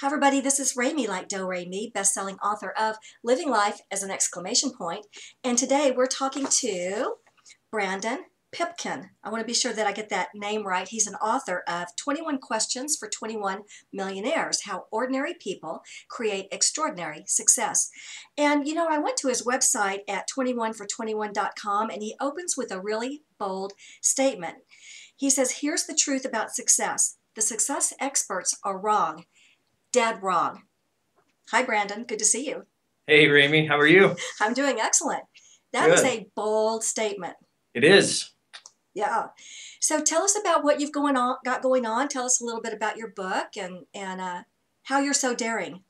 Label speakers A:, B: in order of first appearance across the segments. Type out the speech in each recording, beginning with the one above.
A: Hi everybody, this is Remy like Do Re Mi, best-selling author of Living Life as an Exclamation Point, and today we're talking to Brandon Pipkin. I want to be sure that I get that name right. He's an author of 21 Questions for 21 Millionaires, How Ordinary People Create Extraordinary Success. And you know, I went to his website at 21for21.com and he opens with a really bold statement. He says, here's the truth about success. The success experts are wrong dead wrong. Hi, Brandon. Good to see you.
B: Hey, Remy. How are you?
A: I'm doing excellent. That Good. is a bold statement.
B: It is.
A: Yeah. So tell us about what you've going on, got going on. Tell us a little bit about your book and and uh, how you're so daring.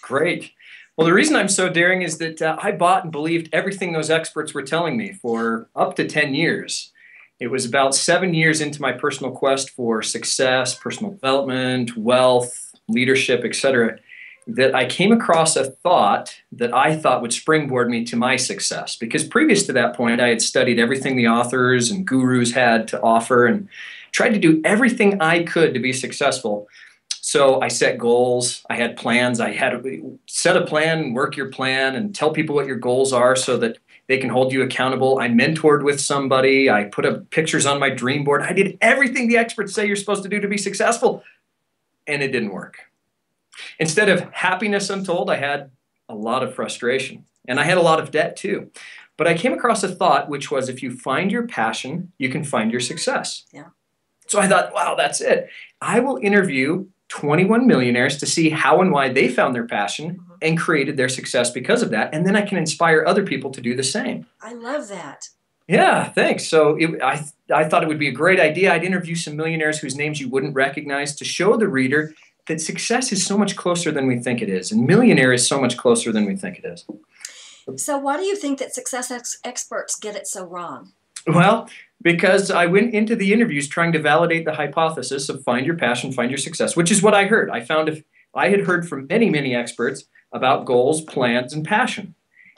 B: Great. Well, the reason I'm so daring is that uh, I bought and believed everything those experts were telling me for up to 10 years. It was about seven years into my personal quest for success, personal development, wealth, leadership, etc., that I came across a thought that I thought would springboard me to my success. Because previous to that point, I had studied everything the authors and gurus had to offer and tried to do everything I could to be successful. So I set goals, I had plans, I had to set a plan, work your plan, and tell people what your goals are so that they can hold you accountable. I mentored with somebody, I put up pictures on my dream board. I did everything the experts say you're supposed to do to be successful and it didn't work. Instead of happiness untold, I had a lot of frustration and I had a lot of debt too. But I came across a thought which was if you find your passion, you can find your success.
A: Yeah.
B: So I thought, wow, that's it. I will interview 21 millionaires to see how and why they found their passion mm-hmm. and created their success because of that. And then I can inspire other people to do the same.
A: I love that.
B: Yeah, thanks. So it, I, I thought it would be a great idea. I'd interview some millionaires whose names you wouldn't recognize to show the reader that success is so much closer than we think it is, and millionaire is so much closer than we think it is.
A: So, why do you think that success ex- experts get it so wrong?
B: Well, because I went into the interviews trying to validate the hypothesis of find your passion, find your success, which is what I heard. I found if I had heard from many, many experts about goals, plans, and passion.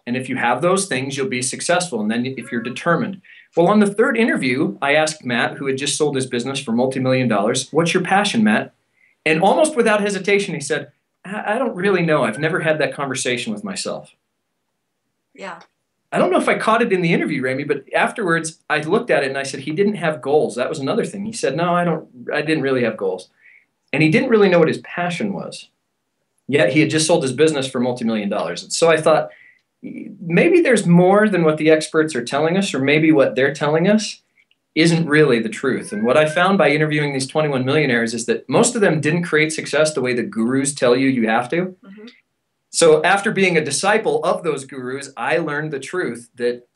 B: And if you have those things, you'll be successful. And then if you're determined. Well, on the third interview, I asked Matt, who had just sold his business for multi million dollars, What's your passion, Matt? And almost without hesitation, he said, I don't really know. I've never had that conversation with myself.
A: Yeah.
B: I don't know if I caught it in the interview, Remy, but afterwards I looked at it and I said he didn't have goals. That was another thing. He said, "No, I don't I didn't really have goals." And he didn't really know what his passion was. Yet he had just sold his business for multi-million dollars. And so I thought, maybe there's more than what the experts are telling us, or maybe what they're telling us isn't really the truth. And what I found by interviewing these 21 millionaires is that most of them didn't create success the way the gurus tell you you have to. Mm-hmm. So after being a disciple of those gurus, I learned the truth that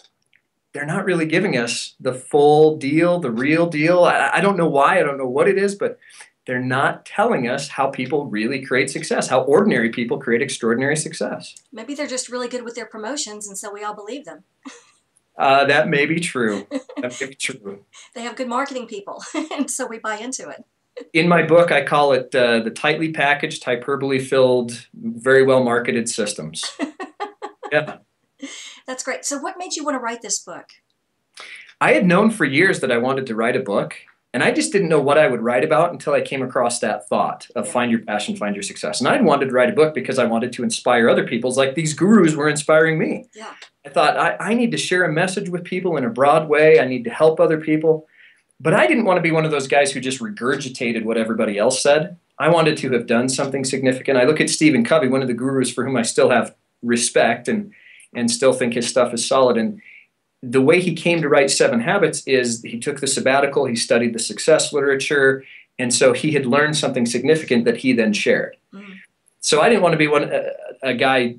B: they're not really giving us the full deal, the real deal. I, I don't know why, I don't know what it is, but they're not telling us how people really create success, how ordinary people create extraordinary success.
A: Maybe they're just really good with their promotions, and so we all believe them.
B: Uh, that may be true. That may be true.
A: they have good marketing people, and so we buy into it.
B: In my book, I call it uh, the tightly packaged, hyperbole filled, very well marketed systems. yeah.
A: That's great. So, what made you want to write this book?
B: I had known for years that I wanted to write a book, and I just didn't know what I would write about until I came across that thought of yeah. find your passion, find your success. And I wanted to write a book because I wanted to inspire other people, like these gurus were inspiring me.
A: Yeah.
B: I thought I, I need to share a message with people in a broad way. I need to help other people. But I didn't want to be one of those guys who just regurgitated what everybody else said. I wanted to have done something significant. I look at Stephen Covey, one of the gurus for whom I still have respect and and still think his stuff is solid. And the way he came to write Seven Habits is he took the sabbatical, he studied the success literature, and so he had learned something significant that he then shared. Mm. So I didn't want to be one a, a guy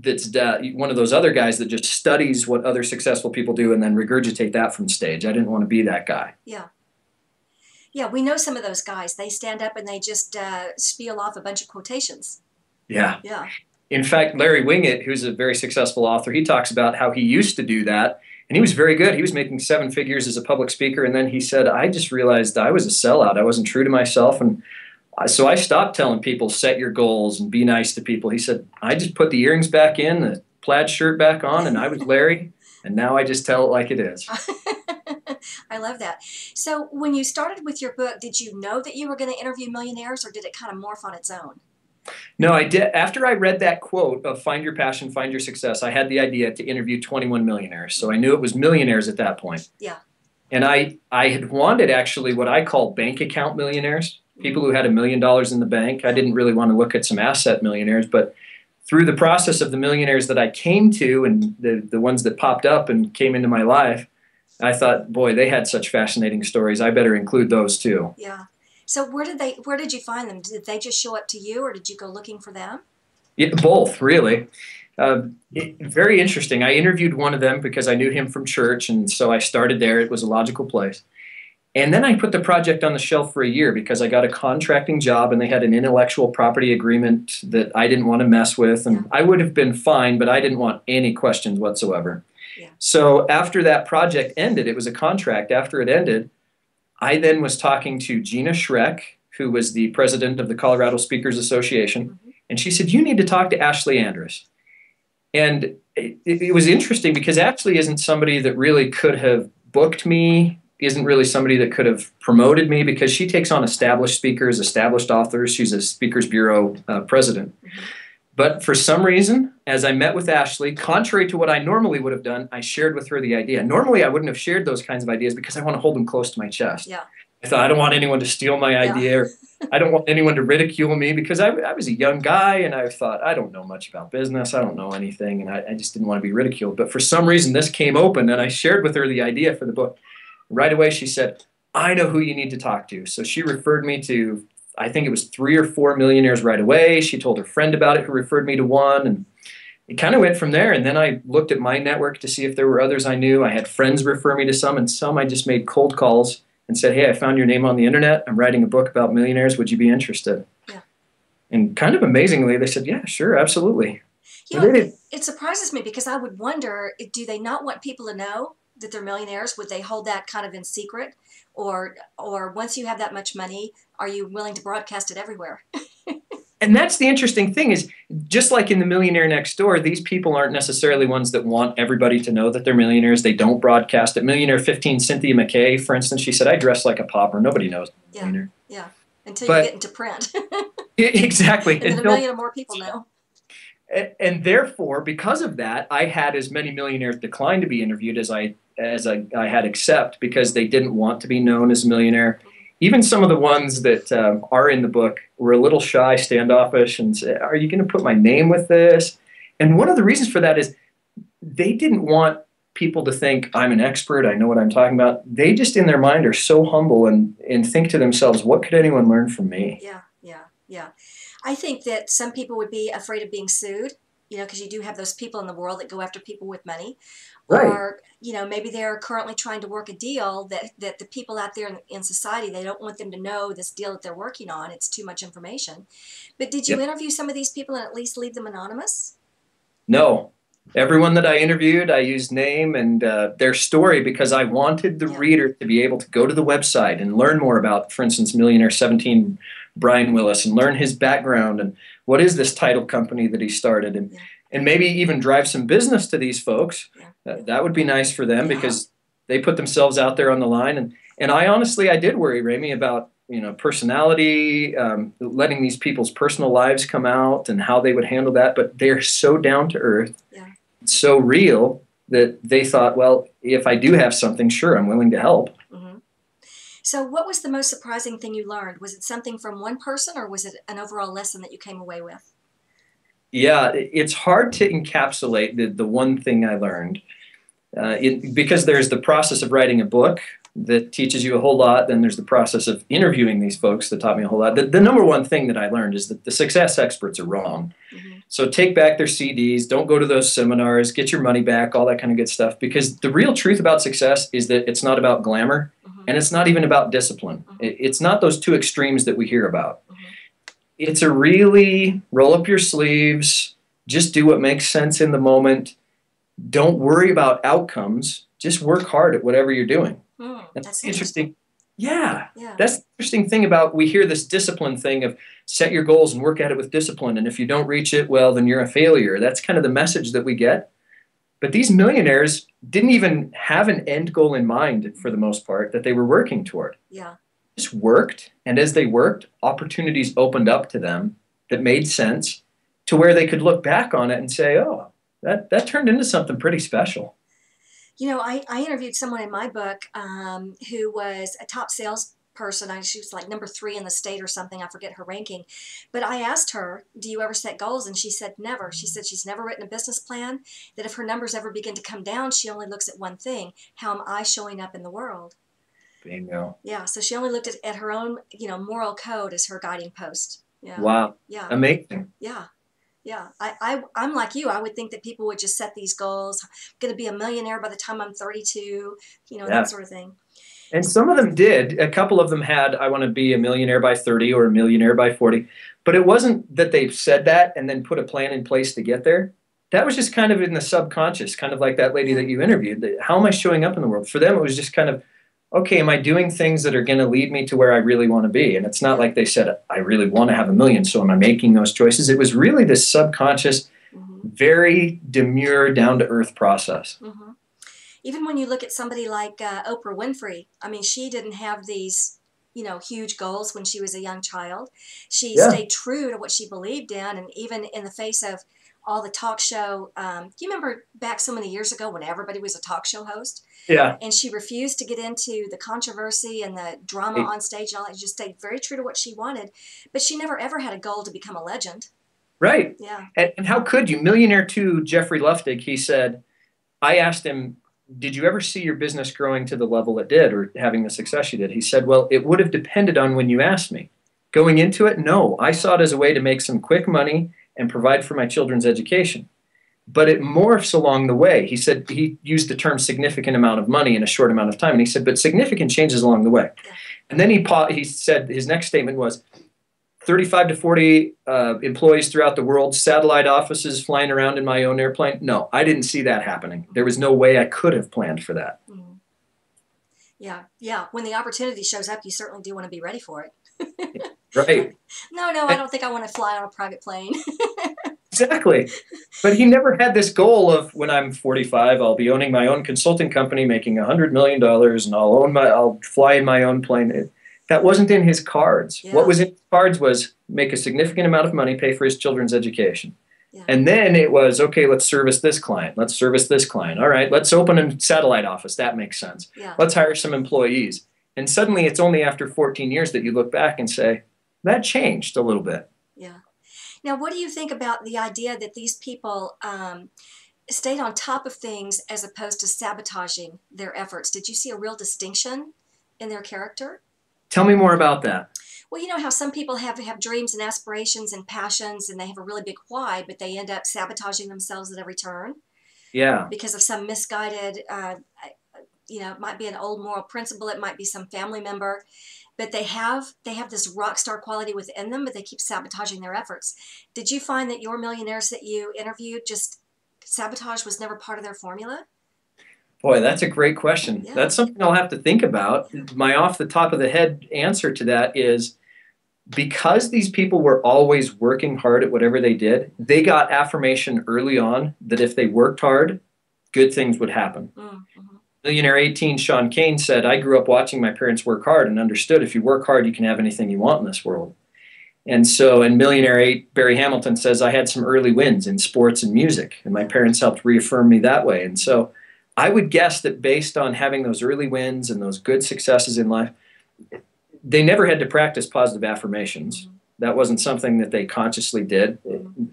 B: that's uh, one of those other guys that just studies what other successful people do and then regurgitate that from stage. I didn't want to be that guy.
A: Yeah. Yeah, we know some of those guys. They stand up and they just uh, spiel off a bunch of quotations.
B: Yeah.
A: Yeah.
B: In fact, Larry Winget, who's a very successful author, he talks about how he used to do that. And he was very good. He was making seven figures as a public speaker. And then he said, I just realized I was a sellout. I wasn't true to myself. And so I stopped telling people, set your goals and be nice to people. He said, I just put the earrings back in, the plaid shirt back on, and I was Larry. And now I just tell it like it is.
A: I love that. So, when you started with your book, did you know that you were going to interview millionaires, or did it kind of morph on its own?
B: No, I did. After I read that quote of "Find your passion, find your success," I had the idea to interview 21 millionaires. So I knew it was millionaires at that point.
A: Yeah.
B: And I I had wanted actually what I call bank account millionaires, people who had a million dollars in the bank. I didn't really want to look at some asset millionaires, but through the process of the millionaires that I came to and the the ones that popped up and came into my life, I thought, boy, they had such fascinating stories. I better include those too.
A: Yeah. So where did they? Where did you find them? Did they just show up to you, or did you go looking for them?
B: Yeah, both, really. Uh, it, very interesting. I interviewed one of them because I knew him from church, and so I started there. It was a logical place. And then I put the project on the shelf for a year because I got a contracting job and they had an intellectual property agreement that I didn't want to mess with. And I would have been fine, but I didn't want any questions whatsoever.
A: Yeah.
B: So after that project ended, it was a contract. After it ended, I then was talking to Gina Schreck, who was the president of the Colorado Speakers Association, and she said, You need to talk to Ashley Andrus. And it, it was interesting because Ashley isn't somebody that really could have booked me, isn't really somebody that could have promoted me because she takes on established speakers, established authors. She's a Speakers Bureau uh, president.
A: Mhm.
B: But for some reason, as I met with Ashley, contrary to what I normally would have done, I shared with her the idea. Normally, I wouldn't have shared those kinds of ideas because I want to hold them close to my chest.
A: Yeah.
B: I thought I don't want anyone to steal my
A: Yeah.
B: idea. Or I don't want anyone to ridicule me because I, I was a young guy and I thought I don't know much about business. I don't know anything, and I, I just didn't want to be ridiculed. But for some reason, this came open, and I shared with her the idea for the book. Right away, she said, "I know who you need to talk to." So she referred me to I think it was three or four millionaires right away. She told her friend about it, who referred me to one, and it kind of went from there. And then I looked at my network to see if there were others I knew. I had friends refer me to some, and some I just made cold calls and said, "Hey, I found your name on the internet. I'm writing a book about millionaires. Would you be interested?"
A: Yeah.
B: And kind of amazingly, they said, "Yeah, sure, absolutely."
A: You know,
B: did.
A: it surprises me because I would wonder do they not want people to know that they're millionaires? Would they hold that kind of in secret? Or, or once you have that much money, are you willing to broadcast it everywhere?
B: And that's the interesting thing is just like in the millionaire next door, these people aren't necessarily ones that want everybody to know that they're millionaires. They don't broadcast it. Millionaire 15, Cynthia McKay, for instance, she said, I dress like a pauper. Nobody knows.
A: Yeah.
B: millionaire."
A: Until
B: But-
A: you get into print.
B: exactly.
A: and a million or more people know.
B: and, and therefore, because of that, I had as many millionaires decline to be interviewed as I as I, I had accept because they didn't want to be known as a millionaire. Even some of the ones that um, are in the book were a little shy, standoffish, and said, "Are you going to put my name with this?" And one of the reasons for that is they didn't want people to think I'm an expert, I know what I'm talking about. They just in their mind are so humble and and think to themselves, "What could anyone learn from me?"
A: Yeah, yeah, yeah. I think that some people would be afraid of being sued, you know, because you do have those people in the world that go after people with money.
B: Right.
A: Or, you know, maybe they're currently trying to work a deal that, that the people out there in, in society, they don't want them to know this deal that they're working on. It's too much information. But did you
B: Yep.
A: interview some of these people and at least leave them anonymous?
B: No. Everyone that I interviewed, I used name and uh, their story because I wanted the
A: Yeah.
B: reader to be able to go to the website and learn more about, for instance, Millionaire 17 Brian Willis and learn his background and what is this title company that he started and,
A: Yeah.
B: and maybe even drive some business to these folks. Uh, that would be nice for them
A: Yeah.
B: because they put themselves out there on the line. And, and I honestly, I did worry, Remy, about you know personality, um, letting these people's personal lives come out and how they would handle that. But they're so down to earth,
A: Yeah.
B: so real that they thought, well, if I do have something, sure, I'm willing to help.
A: hmm So, what was the most surprising thing you learned? Was it something from one person or was it an overall lesson that you came away with?
B: Yeah, it's hard to encapsulate the, the one thing I learned. Uh, it, because there's the process of writing a book that teaches you a whole lot, then there's the process of interviewing these folks that taught me a whole lot. The, the number one thing that I learned is that the success experts are wrong.
A: hmm
B: So take back their CDs, don't go to those seminars, get your money back, all that kind of good stuff. Because the real truth about success is that it's not about glamour
A: hmm
B: and it's not even about discipline.
A: Mhm.
B: It- It's not those two extremes that we hear about. It's a really roll up your sleeves, just do what makes sense in the moment. Don't worry about outcomes. Just work hard at whatever you're doing.
A: Hmm,
B: That's,
A: that's
B: interesting. Yeah,
A: Yeah.
B: that's the interesting thing about we hear this discipline thing of set your goals and work at it with discipline. And if you don't reach it, well, then you're a failure. That's kind of the message that we get. But these millionaires didn't even have an end goal in mind for the most part that they were working toward.
A: yeah.
B: Just worked, and as they worked, opportunities opened up to them that made sense to where they could look back on it and say, oh, that, that turned into something pretty special.
A: You know, I, I interviewed someone in my book um, who was a top salesperson. I, she was like number three in the state or something. I forget her ranking. But I asked her, Do you ever set goals? And she said, Never. She said she's never written a business plan, that if her numbers ever begin to come down, she only looks at one thing How am I showing up in the world?
B: Bingo.
A: Yeah. So she only looked at, at her own, you know, moral code as her guiding post. Yeah.
B: Wow.
A: Yeah.
B: Amazing.
A: Yeah. Yeah, I, I, I'm like you. I would think that people would just set these goals. I'm going to be a millionaire by the time I'm 32, you know, yeah. that sort of thing.
B: And some of them did. A couple of them had, I want to be a millionaire by 30 or a millionaire by 40. But it wasn't that they said that and then put a plan in place to get there. That was just kind of in the subconscious, kind of like that lady that you interviewed. How am I showing up in the world? For them, it was just kind of, okay, am I doing things that are going to lead me to where I really want to be? And it's not like they said, I really want to have a million, so am I making those choices? It was really this subconscious, mm-hmm. very demure, down to earth process.
A: Mm-hmm. Even when you look at somebody like uh, Oprah Winfrey, I mean, she didn't have these you know huge goals when she was a young child she yeah. stayed true to what she believed in and even in the face of all the talk show um, do you remember back so many years ago when everybody was a talk show host
B: yeah.
A: And she refused to get into the controversy and the drama on stage and all that. She just stayed very true to what she wanted. But she never ever had a goal to become a legend.
B: Right.
A: Yeah.
B: And, and how could you? Millionaire two, Jeffrey Luftig, he said, I asked him, did you ever see your business growing to the level it did or having the success you did? He said, well, it would have depended on when you asked me. Going into it, no. I saw it as a way to make some quick money and provide for my children's education but it morphs along the way. He said he used the term significant amount of money in a short amount of time, and he said, but significant changes along the way. And then he he said his next statement was, 35 to 40 uh, employees throughout the world, satellite offices flying around in my own airplane. No, I didn't see that happening. There was no way I could have planned for that. Mm-hmm.
A: Yeah, yeah. When the opportunity shows up, you certainly do want to be ready for
B: it. right.
A: No, no, I don't think I want to fly on a private plane.
B: exactly. But he never had this goal of when I'm 45, I'll be owning my own consulting company, making a $100 million, and I'll own my, I'll fly in my own plane. It, that wasn't in his cards. Yeah. What was in his cards was make a significant amount of money, pay for his children's education. Yeah. And then it was, okay, let's service this client. Let's service this client. All right, let's open a satellite office. That makes sense.
A: Yeah.
B: Let's hire some employees. And suddenly it's only after 14 years that you look back and say, that changed a little bit.
A: Yeah. Now, what do you think about the idea that these people um, stayed on top of things as opposed to sabotaging their efforts? Did you see a real distinction in their character?
B: Tell me more about that.
A: Well, you know how some people have have dreams and aspirations and passions, and they have a really big why, but they end up sabotaging themselves at every turn.
B: Yeah.
A: Because of some misguided, uh, you know, it might be an old moral principle, it might be some family member, but they have they have this rock star quality within them, but they keep sabotaging their efforts. Did you find that your millionaires that you interviewed just sabotage was never part of their formula?
B: Boy, that's a great question. Yeah. That's something I'll have to think about. Yeah. My off the top of the head answer to that is because these people were always working hard at whatever they did, they got affirmation early on that if they worked hard, good things would happen. Mm-hmm. Millionaire 18 Sean Kane said, I grew up watching my parents work hard and understood if you work hard, you can have anything you want in this world. And so, and Millionaire 8 Barry Hamilton says, I had some early wins in sports and music, and my parents helped reaffirm me that way. And so, I would guess that based on having those early wins and those good successes in life, they never had to practice positive affirmations. That wasn't something that they consciously did.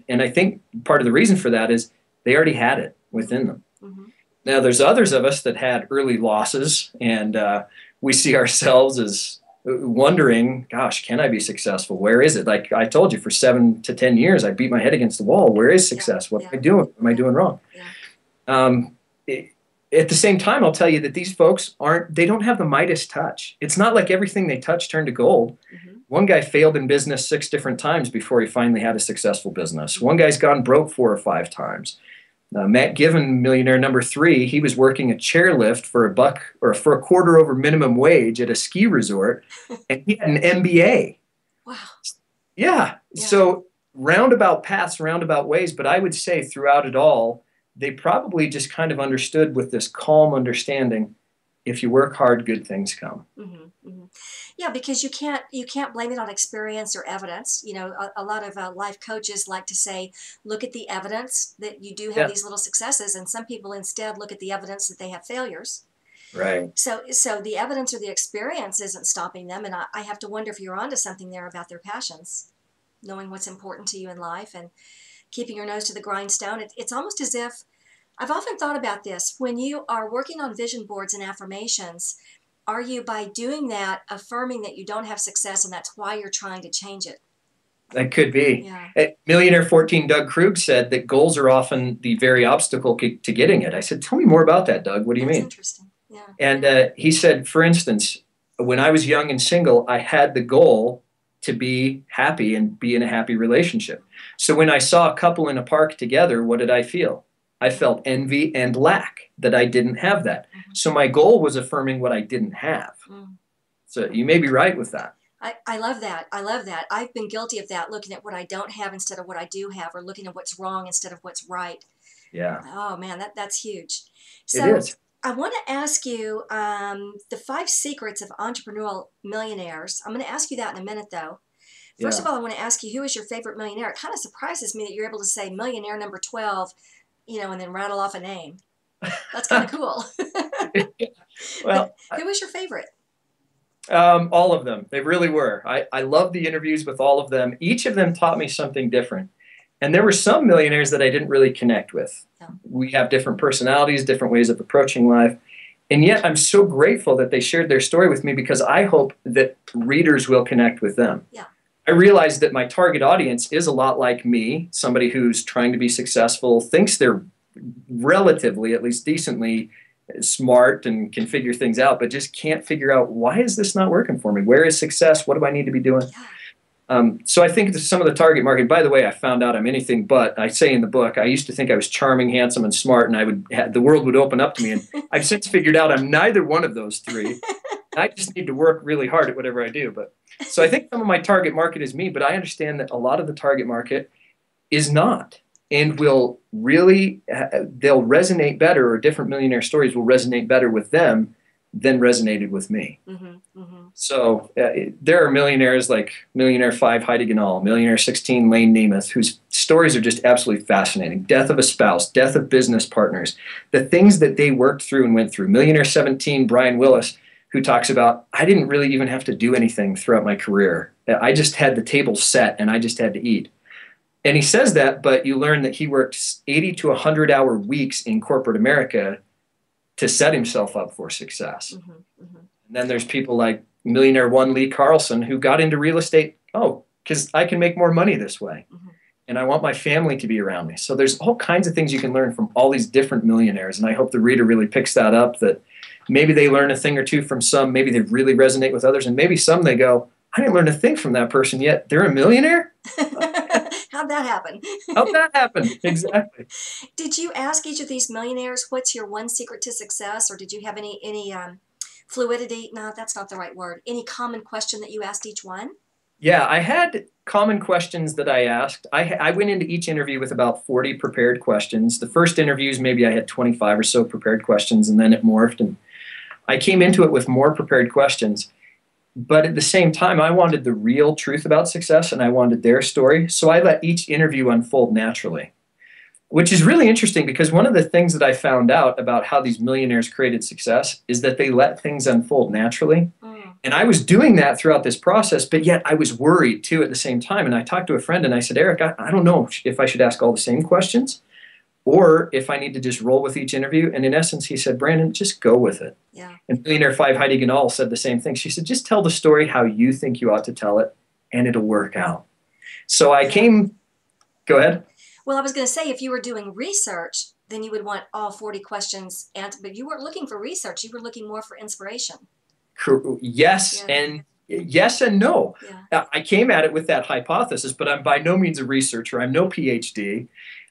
B: And I think part of the reason for that is they already had it within them. Now, there's others of us that had early losses, and uh, we see ourselves as wondering, gosh, can I be successful? Where is it? Like I told you, for seven to 10 years, I beat my head against the wall. Where is success? What yeah. am I doing? What am I doing wrong? Yeah. Um, it, at the same time, I'll tell you that these folks aren't, they don't have the Midas touch. It's not like everything they touch turned to gold. Mm-hmm. One guy failed in business six different times before he finally had a successful business. One guy's gone broke four or five times. Uh, Matt Given, millionaire number three, he was working a chairlift for a buck or for a quarter over minimum wage at a ski resort, and he had an MBA.
A: Wow.
B: Yeah. yeah. So roundabout paths, roundabout ways, but I would say throughout it all, they probably just kind of understood with this calm understanding if you work hard, good things come.
A: Mm-hmm, mm-hmm. Yeah, because you can't you can't blame it on experience or evidence. You know, a, a lot of uh, life coaches like to say, look at the evidence that you do have
B: Yeah.
A: these little successes, and some people instead look at the evidence that they have failures.
B: Right.
A: So, so the evidence or the experience isn't stopping them, and I, I have to wonder if you're onto something there about their passions, knowing what's important to you in life and keeping your nose to the grindstone. It, it's almost as if I've often thought about this when you are working on vision boards and affirmations. Are you by doing that affirming that you don't have success and that's why you're trying to change it?
B: That could be.
A: Yeah.
B: Uh, Millionaire 14 Doug Krug said that goals are often the very obstacle to getting it. I said, Tell me more about that, Doug. What do you
A: That's
B: mean?
A: interesting. Yeah.
B: And uh, he said, for instance, when I was young and single, I had the goal to be happy and be in a happy relationship. So when I saw a couple in a park together, what did I feel? I felt envy and lack that I didn't have that.
A: Mhm.
B: So my goal was affirming what I didn't have.
A: Mm.
B: So you may be right with that.
A: I, I love that. I love that. I've been guilty of that, looking at what I don't have instead of what I do have, or looking at what's wrong instead of what's right.
B: Yeah,
A: Oh man, that, that's huge.
B: it
A: So
B: is.
A: I want to ask you um, the five secrets of entrepreneurial millionaires. I'm going to ask you that in a minute, though. First
B: Yeah.
A: of all, I want to ask you who is your favorite millionaire? It kind of surprises me that you're able to say millionaire number 12, you know, and then rattle off a name. That's kind of cool.
B: Well,
A: who was your favorite?
B: Um, all of them. They really were. I, I love the interviews with all of them. Each of them taught me something different. And there were some millionaires that I didn't really connect with. We have different personalities, different ways of approaching life. And yet I'm so grateful that they shared their story with me because I hope that readers will connect with them.
A: Yeah.
B: I realize that my target audience is a lot like me, somebody who's trying to be successful, thinks they're relatively, at least decently smart and can figure things out, but just can't figure out why is this not working for me? Where is success? What do I need to be doing?
A: Yeah.
B: Um, so I think that some of the target market. By the way, I found out I'm anything but. I say in the book, I used to think I was charming, handsome, and smart, and I would the world would open up to me. And I've since figured out I'm neither one of those three. I just need to work really hard at whatever I do. But so I think some of my target market is me, but I understand that a lot of the target market is not, and will really uh, they'll resonate better, or different millionaire stories will resonate better with them than resonated with me.
A: Mm-hmm, mm-hmm.
B: So uh, it- there are millionaires like Millionaire 5 Heidi Ganahl, Millionaire 16 Lane Nemeth, whose stories are just absolutely fascinating. Death of a spouse, death of business partners, the things that they worked through and went through. Millionaire 17 Brian Willis, who talks about, I didn't really even have to do anything throughout my career. I just had the table set and I just had to eat. And he says that, but you learn that he worked 80 to 100 hour weeks in corporate America to set himself up for success.
A: Mm-hmm, mm-hmm.
B: And then there's people like millionaire one Lee Carlson who got into real estate. Oh, because I can make more money this way.
A: Mhm.
B: And I want my family to be around me. So there's all kinds of things you can learn from all these different millionaires. And I hope the reader really picks that up that maybe they learn a thing or two from some, maybe they really resonate with others, and maybe some they go, I didn't learn a thing from that person yet. They're a millionaire?
A: How'd that happen?
B: How'd that happen? exactly.
A: Did you ask each of these millionaires what's your one secret to success, or did you have any any um, fluidity? No, that's not the right word. Any common question that you asked each one?
B: Yeah, I had common questions that I asked. I, I went into each interview with about 40 prepared questions. The first interviews, maybe I had 25 or so prepared questions, and then it morphed. And I came into it with more prepared questions. But at the same time, I wanted the real truth about success and I wanted their story. So I let each interview unfold naturally, which is really interesting because one of the things that I found out about how these millionaires created success is that they let things unfold naturally.
A: Mm,
B: And I was doing that throughout this process, but yet I was worried too at the same time. And I talked to a friend and I said, Eric, I, I don't know if I should ask all the same questions or if I need to just roll with each interview. And in essence, he said, Brandon, just go with it.
A: yeah.
B: And Millionaire 5 Heidi Ganahl said the same thing. She said, just tell the story how you think you ought to tell it, and it'll work out. So I came, go ahead.
A: Well, I was going to say if you were doing research, then you would want all 40 questions answered. But you weren't looking for research, you were looking more for inspiration.
B: Yes,
A: Yeah.
B: and yes and no.
A: Yeah.
B: I came at it with that hypothesis, but I'm by no means a researcher. I'm no PhD.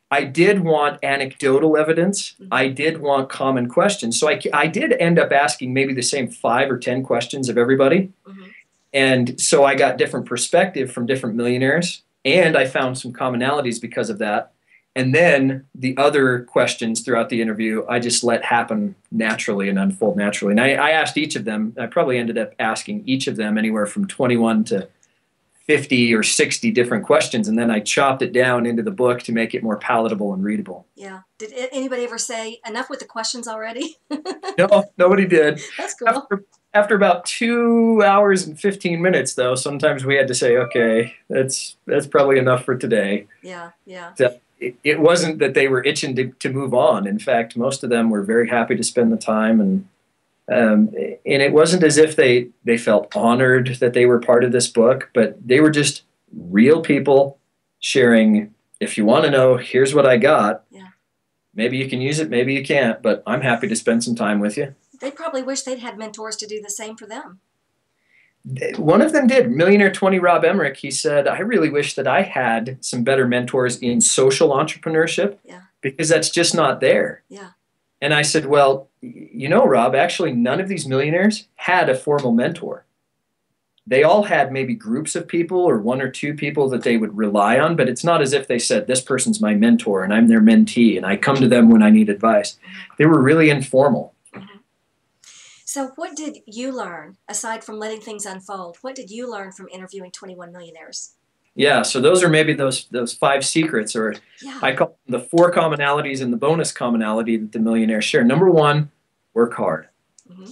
B: I did want anecdotal evidence.
A: Mhm.
B: I did want common questions. So I, I did end up asking maybe the same five or 10 questions of everybody.
A: Mhm.
B: And so I got different perspective from different millionaires. And I found some commonalities because of that. And then the other questions throughout the interview, I just let happen naturally and unfold naturally. And I, I asked each of them, I probably ended up asking each of them anywhere from 21 to 50 or 60 different questions and then i chopped it down into the book to make it more palatable and readable.
A: Yeah. Did anybody ever say enough with the questions already?
B: No nobody did.
A: That's cool.
B: After, after about two hours and 15 minutes though sometimes we had to say okay that's that's probably enough for today.
A: Yeah yeah.
B: So it, it wasn't that they were itching to, to move on. In fact most of them were very happy to spend the time and um, and it wasn't as if they they felt honored that they were part of this book, but they were just real people sharing. If you want to know, here's what I got.
A: Yeah.
B: Maybe you can use it, maybe you can't, but I'm happy to spend some time with you.
A: They probably wish they'd had mentors to do the same for them.
B: One of them did. Millionaire 20 Rob Emmerich, he said, I really wish that I had some better mentors in social entrepreneurship
A: yeah.
B: because that's just not there.
A: Yeah.
B: And I said, Well, you know, Rob, actually, none of these millionaires had a formal mentor. They all had maybe groups of people or one or two people that they would rely on, but it's not as if they said, This person's my mentor and I'm their mentee and I come to them when I need advice. They were really informal.
A: Mm-hmm. So, what did you learn aside from letting things unfold? What did you learn from interviewing 21 millionaires?
B: Yeah, so those are maybe those those five secrets, or
A: yeah.
B: I call them the four commonalities and the bonus commonality that the millionaires share. Number one, work hard.
A: Mm-hmm.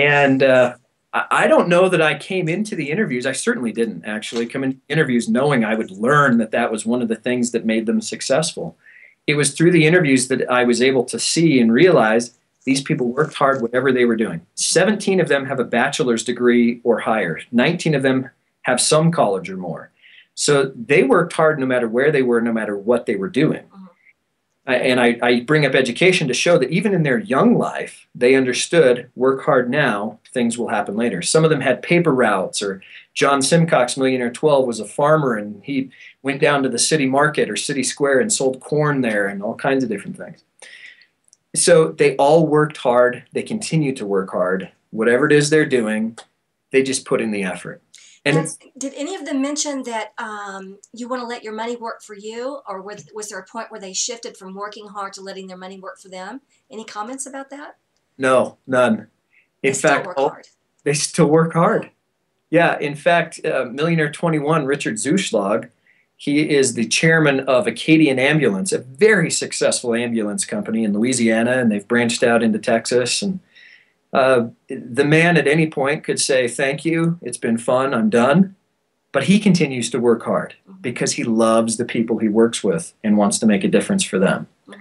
B: And uh, I, I don't know that I came into the interviews. I certainly didn't actually come into interviews knowing I would learn that that was one of the things that made them successful. It was through the interviews that I was able to see and realize these people worked hard whatever they were doing. 17 of them have a bachelor's degree or higher. 19 of them have some college or more. So they worked hard no matter where they were, no matter what they were doing.
A: Mhm.
B: I- And I, I bring up education to show that even in their young life, they understood work hard now, things will happen later. Some of them had paper routes, or John Simcox, Millionaire 12, was a farmer and he went down to the city market or city square and sold corn there and all kinds of different things. So they all worked hard. They continue to work hard. Whatever it is they're doing, they just put in the effort. And
A: Did, did any of them mention that um, you want to let your money work for you, or was, was there a point where they shifted from working hard to letting their money work for them? Any comments about that?
B: no, none.
A: They
B: In
A: still
B: fact,
A: work
B: all-
A: hard.
B: they still work hard. Yeah, in fact, uh, Millionaire 21, Richard Zuschlag, he is the chairman of Acadian Ambulance, a very successful ambulance company in Louisiana, and they've branched out into Texas. And uh, the man at any point could say, Thank you, it's been fun, I'm done. But he continues to work hard because he loves the people he works with and wants to make a difference for them.
A: Mhm.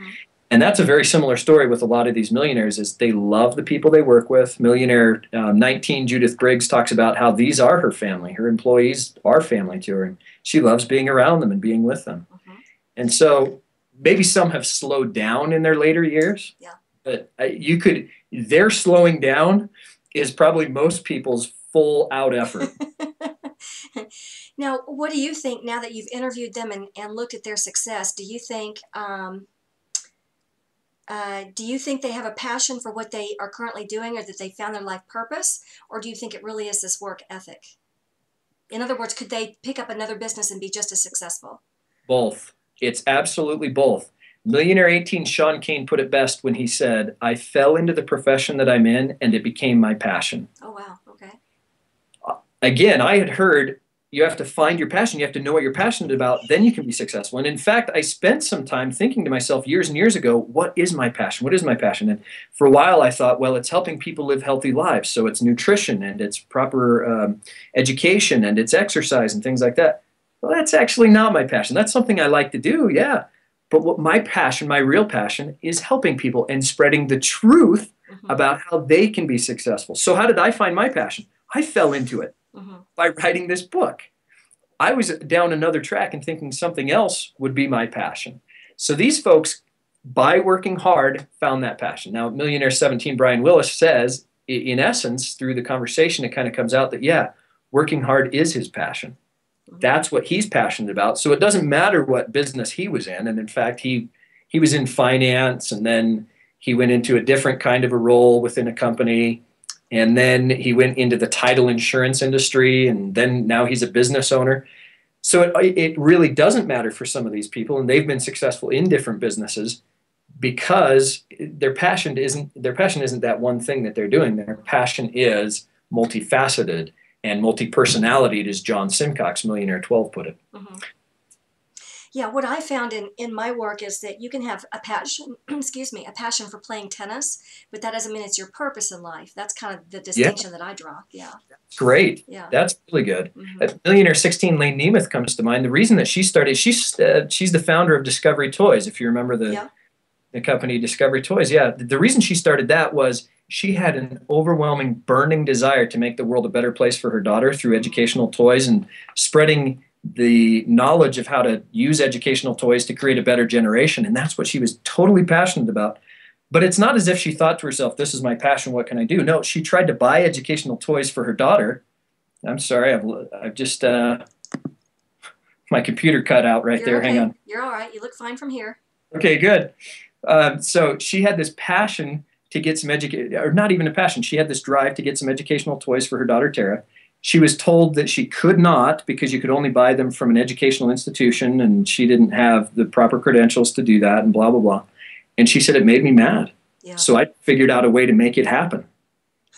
B: And that's a very similar story with a lot of these millionaires is they love the people they work with. Millionaire um, 19 Judith Briggs talks about how these are her family. Her employees are family to her and she loves being around them and being with them.
A: Mhm.
B: And so maybe some have slowed down in their later years.
A: Yeah.
B: But uh, you could their slowing down is probably most people's full out effort.
A: now, what do you think now that you've interviewed them and, and looked at their success? Do you think um, uh, do you think they have a passion for what they are currently doing, or that they found their life purpose, or do you think it really is this work ethic? In other words, could they pick up another business and be just as successful?
B: Both. It's absolutely both. Millionaire 18 Sean Kane put it best when he said, I fell into the profession that I'm in and it became my passion.
A: Oh wow, okay.
B: Again, I had heard you have to find your passion, you have to know what you're passionate about, then you can be successful. And in fact, I spent some time thinking to myself years and years ago, what is my passion? What is my passion? And for a while I thought, well, it's helping people live healthy lives. So it's nutrition and it's proper um, education and it's exercise and things like that. Well, that's actually not my passion. That's something I like to do, yeah. But what my passion, my real passion, is helping people and spreading the truth
A: Mhm,
B: about how they can be successful. So, how did I find my passion? I fell into it
A: mhm,
B: by writing this book. I was down another track and thinking something else would be my passion. So, these folks, by working hard, found that passion. Now, Millionaire 17, Brian Willis says, in essence, through the conversation, it kind of comes out that, yeah, working hard is his passion.
A: Mm-hmm.
B: that's what he's passionate about. So it doesn't matter what business he was in. And in fact, he he was in finance and then he went into a different kind of a role within a company. And then he went into the title insurance industry and then now he's a business owner. So it, it really doesn't matter for some of these people, and they've been successful in different businesses because their passion isn't their passion isn't that one thing that they're doing. Their passion is multifaceted and multi-personality, as John Simcox, Millionaire 12, put it. Mm-hmm.
A: Yeah, what I found in, in my work is that you can have a passion, excuse me, a passion for playing tennis, but that doesn't mean it's your purpose in life. That's kind of the distinction yeah. that I draw. Yeah.
B: Great. Yeah. That's really good. Mm-hmm. Millionaire 16, Lane Nemeth comes to mind. The reason that she started, she's, uh, she's the founder of Discovery Toys, if you remember the, yeah. the company Discovery Toys. Yeah. The, the reason she started that was she had an overwhelming, burning desire to make the world a better place for her daughter through educational toys and spreading the knowledge of how to use educational toys to create a better generation. And that's what she was totally passionate about. But it's not as if she thought to herself, this is my passion, what can I do? No, she tried to buy educational toys for her daughter. I'm sorry, I've, I've just, uh, my computer cut out right
A: You're
B: there.
A: Okay.
B: Hang on.
A: You're all right. You look fine from here.
B: Okay, good. Um, so she had this passion to get some education, or not even a passion. She had this drive to get some educational toys for her daughter Tara. She was told that she could not because you could only buy them from an educational institution and she didn't have the proper credentials to do that and blah, blah, blah. And she said, it made me mad. Yeah. So I figured out a way to make it happen.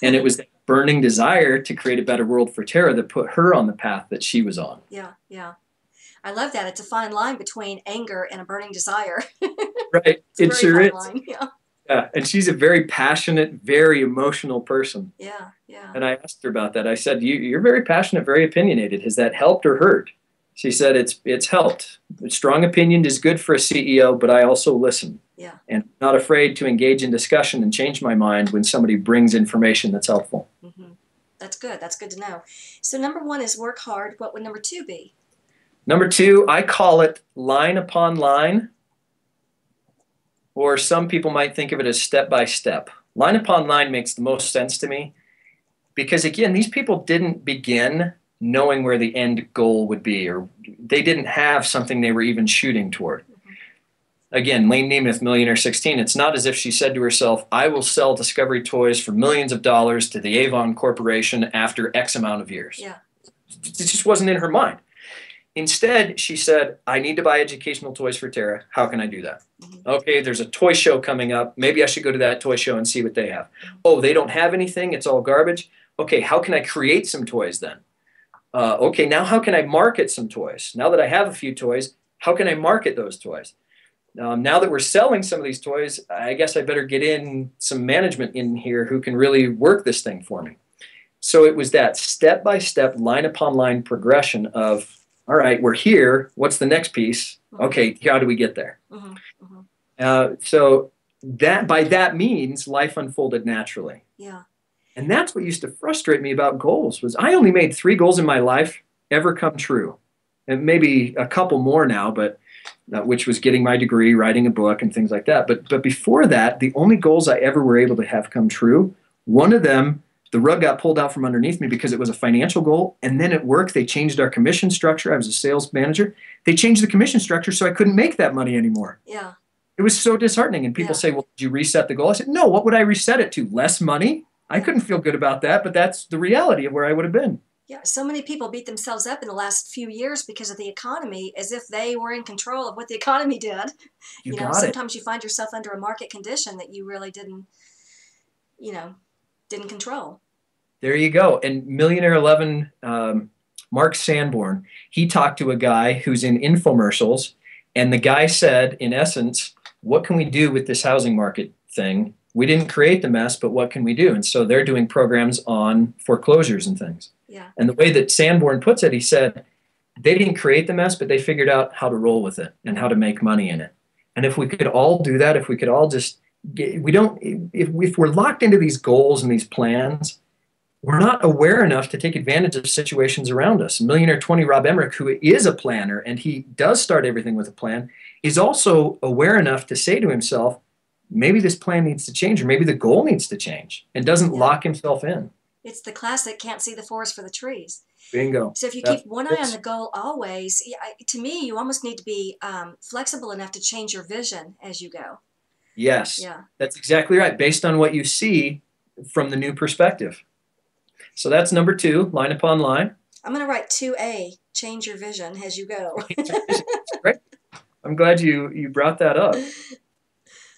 B: And it was that burning desire to create a better world for Tara that put her on the path that she was on.
A: Yeah, yeah. I love that. It's a fine line between anger and a burning desire.
B: right. it sure is. Line. Yeah. Yeah, and she's a very passionate, very emotional person.
A: Yeah, yeah.
B: And I asked her about that. I said, you, "You're very passionate, very opinionated. Has that helped or hurt?" She said, "It's it's helped. Strong opinion is good for a CEO, but I also listen.
A: Yeah,
B: and not afraid to engage in discussion and change my mind when somebody brings information that's helpful."
A: Mm-hmm. That's good. That's good to know. So number one is work hard. What would number two be?
B: Number two, I call it line upon line or some people might think of it as step by step. Line upon line makes the most sense to me because, again, these people didn't begin knowing where the end goal would be, or they didn't have something they were even shooting toward. Again, Lane Nemeth, Millionaire 16, it's not as if she said to herself, I will sell Discovery Toys for millions of dollars to the Avon Corporation after X amount of years.
A: Yeah.
B: It just wasn't in her mind. Instead, she said, I need to buy educational toys for Tara. How can I do that? Mm-hmm. Okay, there's a toy show coming up. Maybe I should go to that toy show and see what they have. Oh, they don't have anything. It's all garbage. Okay, how can I create some toys then? Uh, okay, now how can I market some toys? Now that I have a few toys, how can I market those toys? Um, now that we're selling some of these toys, I guess I better get in some management in here who can really work this thing for me. So it was that step by step, line upon line progression of all right, we're here. What's the next piece? Mm-hmm. Okay, how do we get there? Mm-hmm. Mm-hmm. Uh, so that by that means life unfolded naturally.
A: Yeah.
B: And that's what used to frustrate me about goals was I only made three goals in my life ever come true, and maybe a couple more now, but uh, which was getting my degree, writing a book, and things like that. But but before that, the only goals I ever were able to have come true, one of them the rug got pulled out from underneath me because it was a financial goal. And then at work, they changed our commission structure. I was a sales manager. They changed the commission structure so I couldn't make that money anymore.
A: Yeah.
B: It was so disheartening. And people yeah. say, well, did you reset the goal? I said, no, what would I reset it to? Less money? I couldn't feel good about that, but that's the reality of where I would have been.
A: Yeah, so many people beat themselves up in the last few years because of the economy as if they were in control of what the economy did.
B: You,
A: you know, sometimes it. you find yourself under a market condition that you really didn't, you know, didn't control.
B: There you go. And Millionaire 11, um, Mark Sanborn, he talked to a guy who's in infomercials, and the guy said, in essence, what can we do with this housing market thing? We didn't create the mess, but what can we do? And so they're doing programs on foreclosures and things.
A: Yeah.
B: And the way that Sanborn puts it, he said, they didn't create the mess, but they figured out how to roll with it and how to make money in it. And if we could all do that, if we could all just get, we don't, if, if we're locked into these goals and these plans, we're not aware enough to take advantage of situations around us. Millionaire 20 Rob Emmerich, who is a planner and he does start everything with a plan, is also aware enough to say to himself, maybe this plan needs to change or maybe the goal needs to change and doesn't yeah. lock himself in.
A: It's the classic can't see the forest for the trees.
B: Bingo.
A: So if you keep one eye on the goal always, to me, you almost need to be um, flexible enough to change your vision as you go.
B: Yes.
A: Yeah.
B: That's exactly right. Based on what you see from the new perspective. So that's number two, line upon line.
A: I'm going to write 2A, change your vision as you go.
B: Great. I'm glad you, you brought that up.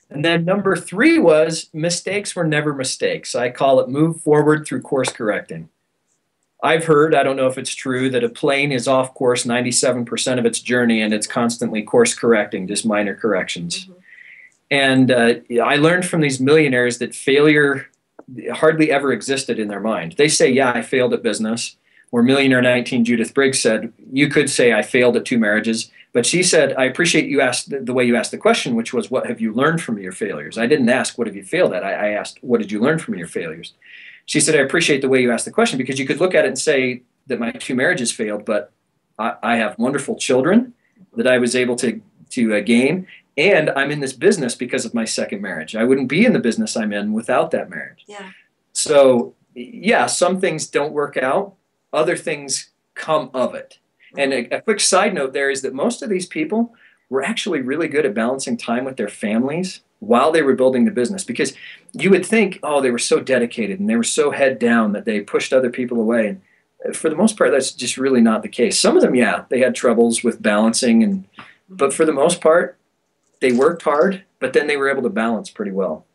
B: And then number three was mistakes were never mistakes. I call it move forward through course correcting. I've heard, I don't know if it's true, that a plane is off course 97% of its journey and it's constantly course correcting, just minor corrections. Mm-hmm. And uh, I learned from these millionaires that failure hardly ever existed in their mind. They say, Yeah, I failed at business. Or Millionaire 19 Judith Briggs said, You could say I failed at two marriages. But she said, I appreciate you asked the, the way you asked the question, which was, What have you learned from your failures? I didn't ask, What have you failed at? I, I asked, What did you learn from your failures? She said, I appreciate the way you asked the question because you could look at it and say that my two marriages failed, but I, I have wonderful children that I was able to, to uh, gain and I'm in this business because of my second marriage. I wouldn't be in the business I'm in without that marriage.
A: Yeah.
B: So, yeah, some things don't work out, other things come of it. And a, a, quick side note there is that most of these people were actually really good at balancing time with their families while they were building the business because you would think, oh, they were so dedicated and they were so head down that they pushed other people away. And for the most part, that's just really not the case. Some of them, yeah, they had troubles with balancing, and but for the most part, they worked hard, but then they were able to balance pretty well.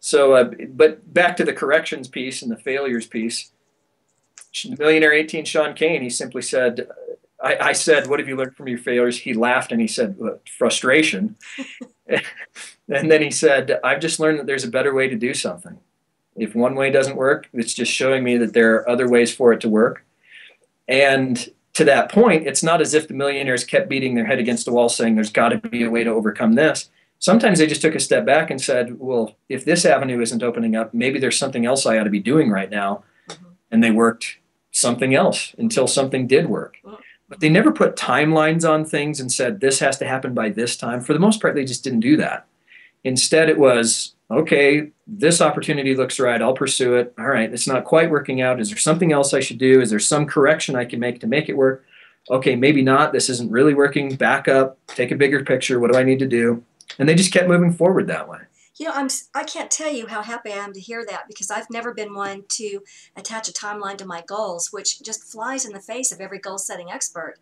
B: So, uh, but back to the corrections piece and the failures piece. Millionaire 18 Sean Kane, he simply said, I, I, said, What have you learned from your failures? He laughed and he said, Frustration. and then he said, I've just learned that there's a better way to do something. If one way doesn't work, it's just showing me that there are other ways for it to work. And to that point, it's not as if the millionaires kept beating their head against the wall saying there's got to be a way to overcome this. Sometimes they just took a step back and said, well, if this avenue isn't opening up, maybe there's something else I ought to be doing right now. Mm-hmm. And they worked something else until something did work. But they never put timelines on things and said, this has to happen by this time. For the most part, they just didn't do that. Instead, it was, okay, this opportunity looks right. I'll pursue it. All right, it's not quite working out. Is there something else I should do? Is there some correction I can make to make it work? Okay, maybe not. This isn't really working. Back up, take a bigger picture. What do I need to do? And they just kept moving forward that way.
A: You know, I'm I can't tell you how happy I am to hear that because I've never been one to attach a timeline to my goals, which just flies in the face of every goal setting expert.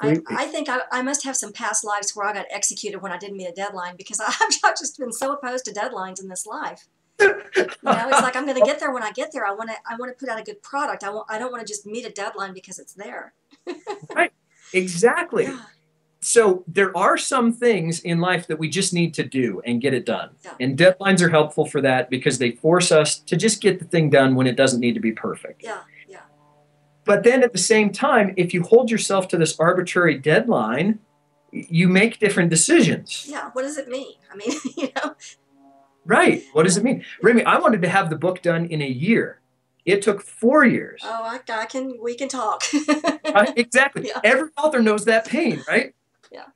A: I, I, think I, I, must have some past lives where I got executed when I didn't meet a deadline because I've, I've just been so opposed to deadlines in this life. you know, it's like I'm going to get there when I get there. I want to I want to put out a good product. I want I don't want to just meet a deadline because it's there.
B: right. Exactly. Yeah. So there are some things in life that we just need to do and get it done. Yeah. And deadlines are helpful for that because they force us to just get the thing done when it doesn't need to be perfect.
A: Yeah.
B: But then at the same time, if you hold yourself to this arbitrary deadline, you make different decisions.
A: Yeah, what does it mean? I mean, you know.
B: Right. What does it mean? Remy, I wanted to have the book done in a year. It took four years.
A: Oh, I, I can. We can talk.
B: right? Exactly. Yeah. Every author knows that pain, right?
A: Yeah.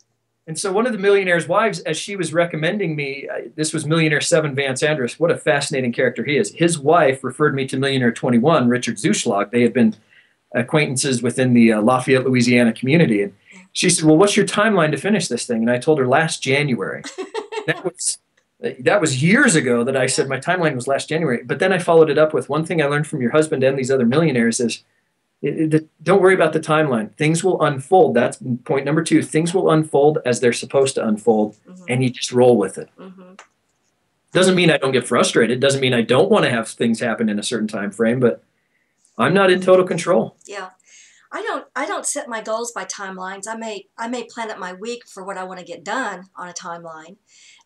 B: And so one of the millionaire's wives, as she was recommending me, uh, this was Millionaire Seven Vance Andrus. What a fascinating character he is. His wife referred me to Millionaire Twenty One, Richard Zuschlag. They had been acquaintances within the uh, Lafayette, Louisiana community. And she said, "Well, what's your timeline to finish this thing?" And I told her last January. that was that was years ago that I said my timeline was last January. But then I followed it up with one thing I learned from your husband and these other millionaires is it, it, don't worry about the timeline. Things will unfold. That's point number two. Things will unfold as they're supposed to unfold, mm-hmm. and you just roll with it. Mm-hmm. Doesn't mean I don't get frustrated. Doesn't mean I don't want to have things happen in a certain time frame, but I'm not in total control.
A: Yeah. I don't I don't set my goals by timelines. I may I may plan out my week for what I want to get done on a timeline.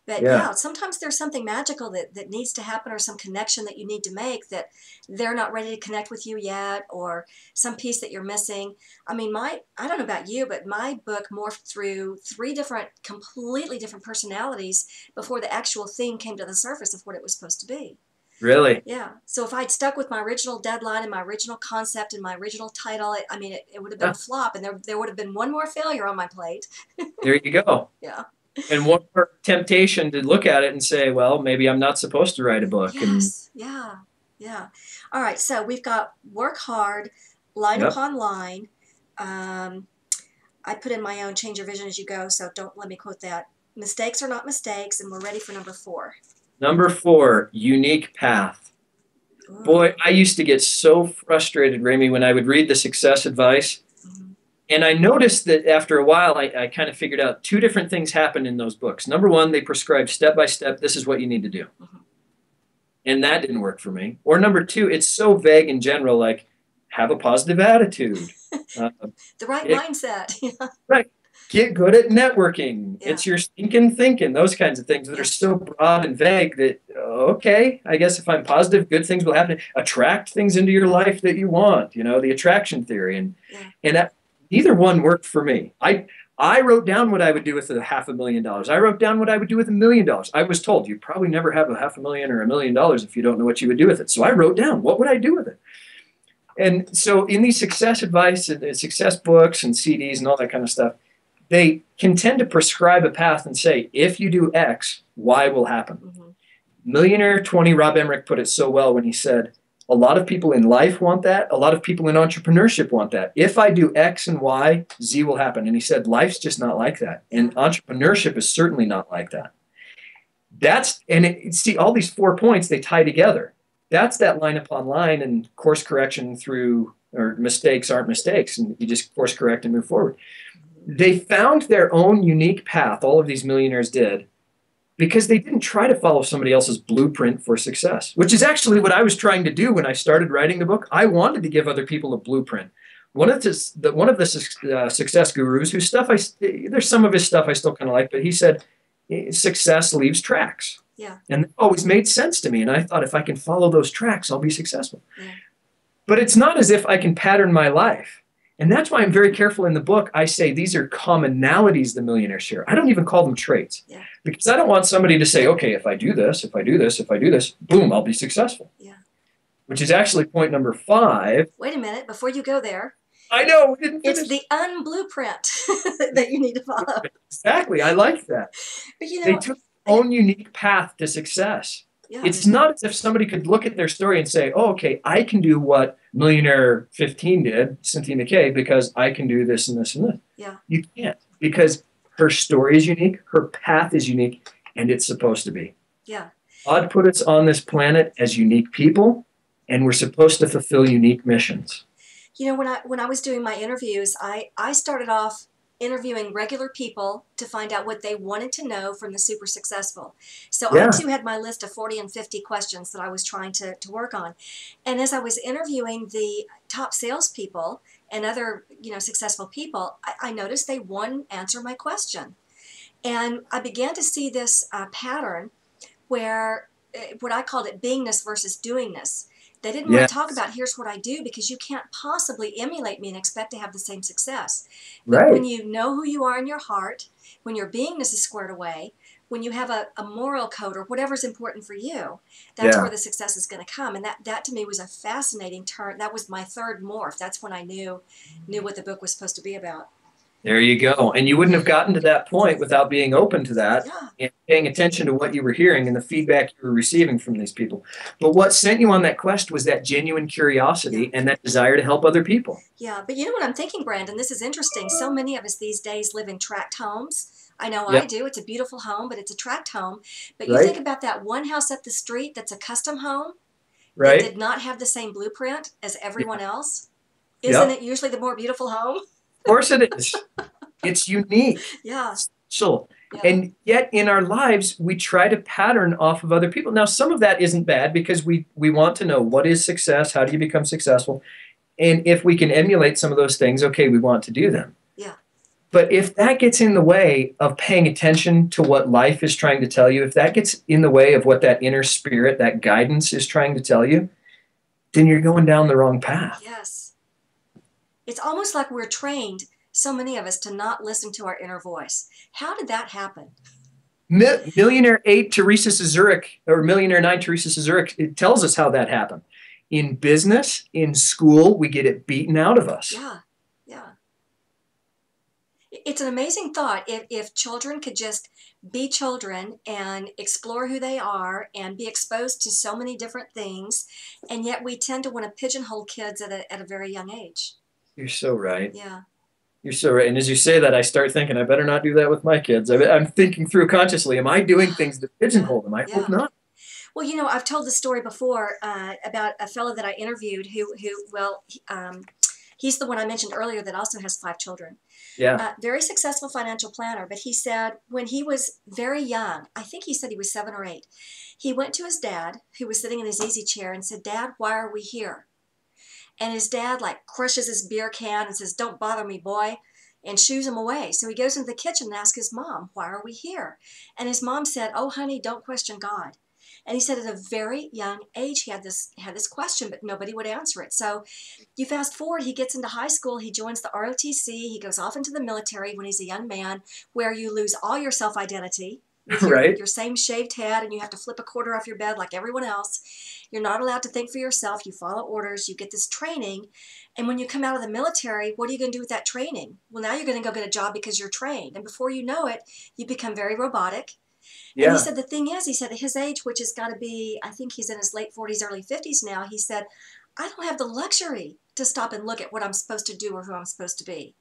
A: But yeah. yeah. sometimes there's something magical that, that needs to happen or some connection that you need to make that they're not ready to connect with you yet or some piece that you're missing. I mean, my I don't know about you, but my book morphed through three different completely different personalities before the actual theme came to the surface of what it was supposed to be.
B: Really?
A: Yeah. So if I'd stuck with my original deadline and my original concept and my original title, it, I mean, it, it would have been yeah. a flop, and there there would have been one more failure on my plate.
B: there you go.
A: Yeah.
B: And one more temptation to look at it and say, well, maybe I'm not supposed to write a book.
A: Yes. And... Yeah. Yeah. All right. So we've got work hard, line yep. upon line. Um, I put in my own change your vision as you go, so don't let me quote that. Mistakes are not mistakes, and we're ready for number four.
B: Number four, unique path. Boy, I used to get so frustrated, Remy, when I would read the success advice.
A: Mhm.
B: And I noticed that after a while, I, I kind of figured out two different things happen in those books. Number one, they prescribe step by step, this is what you need to do.
A: Mhm.
B: And that didn't work for me. Or number two, it's so vague in general, like have a positive attitude, uh,
A: The right
B: It-
A: mindset.
B: get good at networking.
A: Yeah.
B: It's your thinking, thinking, those kinds of things that are so broad and vague that, okay, I guess if I'm positive, good things will happen. Attract things into your life that you want, you know, the attraction theory. And,
A: Yeah.
B: and that, neither one worked for me. I, I wrote down what I would do with a half a million dollars. I wrote down what I would do with a million dollars. I was told you probably never have a half a million or a million dollars if you don't know what you would do with it. So I wrote down what would I do with it. And so in these success advice and and success books and CDs and all that kind of stuff, they can tend to prescribe a path and say, if you do X, Y will happen.
A: Mhm.
B: Millionaire 20, Rob Emmerich put it so well when he said, a lot of people in life want that. A lot of people in entrepreneurship want that. If I do X and Y, Z will happen. And he said, life's just not like that. And entrepreneurship is certainly not like that. That's, and it, see, all these four points, they tie together. That's that line upon line and course correction through, or mistakes aren't mistakes. And you just course correct and move forward they found their own unique path, all of these millionaires did, because they didn't try to follow somebody else's blueprint for success, which is actually what I was trying to do when I started writing the book. I wanted to give other people a blueprint. One of the, the one of the su- uh, success gurus, whose stuff I there's some of his stuff I still kind of like, but he said eh, success leaves tracks.
A: Yeah.
B: And it always made sense to me, and I thought if I can follow those tracks, I'll be successful.
A: Yeah.
B: But it's not as if I can pattern my life. And that's why I'm very careful in the book. I say these are commonalities the millionaires share. I don't even call them traits.
A: Yeah.
B: Because I don't want somebody to say, okay, if I do this, if I do this, if I do this, boom, I'll be successful.
A: Yeah.
B: Which is actually point number five.
A: Wait a minute, before you go there,
B: I know, we didn't
A: it's the unblueprint that you need to follow.
B: exactly. I like that.
A: But you
B: They took their own unique path to success.
A: yeah,
B: It's not as if somebody could look at their story and say, oh, okay, I can do what Millionaire 15 did, Cynthia McKay, because I can do this and this and this.
A: Yeah.
B: You can't because her story is unique, her path is unique, and it's supposed to be.
A: yeah,
B: God put us on this planet as unique people, and we're supposed to fulfill unique missions.
A: you know when I when I was doing my interviews, I I started off interviewing regular people to find out what they wanted to know from the super successful. So
B: Yeah.
A: I too had my list of 40 and 50 questions that I was trying to, to work on. And as I was interviewing the top salespeople and other, you know, successful people, I, I noticed they wouldn't answer my question. And I began to see this uh, pattern where uh, what I called it beingness versus doingness. They didn't want to talk about here's what I do because you can't possibly emulate me and expect to have the same success. But
B: Right.
A: when you know who you are in your heart, when your beingness is squared away, when you have a, a moral code or whatever's important for you, that's
B: Yeah.
A: where the success is going to come. And that, that to me was a fascinating turn. That was my third morph. That's when I knew knew what the book was supposed to be about.
B: There you go. And you wouldn't have gotten to that point without being open to that
A: Yeah.
B: and paying attention to what you were hearing and the feedback you were receiving from these people. But what sent you on that quest was that genuine curiosity and that desire to help other people.
A: Yeah, but you know what I'm thinking, Brandon? This is interesting. So many of us these days live in tract homes. I know I do. It's a beautiful home, but it's a tract home. But you
B: Right.
A: think about that one house up the street that's a custom home that
B: Right?
A: did not have the same blueprint as everyone else. Isn't it usually the more beautiful home?
B: Of course it is. It's unique.
A: Yeah.
B: So,
A: yeah.
B: and yet in our lives we try to pattern off of other people. Now some of that isn't bad because we we want to know what is success, how do you become successful? And if we can emulate some of those things, okay, we want to do them.
A: Yeah.
B: But if that gets in the way of paying attention to what life is trying to tell you, if that gets in the way of what that inner spirit, that guidance is trying to tell you, then you're going down the wrong path.
A: Yes. It's almost like we're trained, so many of us, to not listen to our inner voice. How did that happen?
B: Millionaire 8 Teresa Zurich, or Millionaire 9 Teresa Zurich, it tells us how that happened. In business, in school, we get it beaten out of us.
A: Yeah, yeah. It's an amazing thought if, if children could just be children and explore who they are and be exposed to so many different things, and yet we tend to want to pigeonhole kids at a, at a very young age.
B: You're so right.
A: Yeah,
B: You're so right. And as you say that, I start thinking, I better not do that with my kids. I- I'm thinking through consciously, am I doing things to pigeonhole them? I hope not.
A: Well, you know, I've told the story before uh, about a fellow that I interviewed who, who well, um, he's the one I mentioned earlier that also has five children.
B: Yeah.
A: Uh, very successful financial planner, but he said when he was very young, I think he said he was seven or eight, he went to his dad, who was sitting in his easy chair, and said, Dad, why are we here? And his dad, like, crushes his beer can and says, Don't bother me, boy, and shoos him away. So he goes into the kitchen and asks his mom, Why are we here? And his mom said, Oh, honey, don't question God. And he said at a very young age he had this had this question, but nobody would answer it. So you fast forward, he gets into high school, he joins the ROTC, he goes off into the military when he's a young man, where you lose all your self identity. Your,
B: right.
A: Your same shaved head, and you have to flip a quarter off your bed like everyone else. You're not allowed to think for yourself. You follow orders. You get this training. And when you come out of the military, what are you going to do with that training? Well, now you're going to go get a job because you're trained. And before you know it, you become very robotic
B: Yeah.
A: and he said the thing is, he said at his age, which has got to be, I think he's in his late 40s, early 50s now, he said, I don't have the luxury to stop and look at what I'm supposed to do or who I'm supposed to be.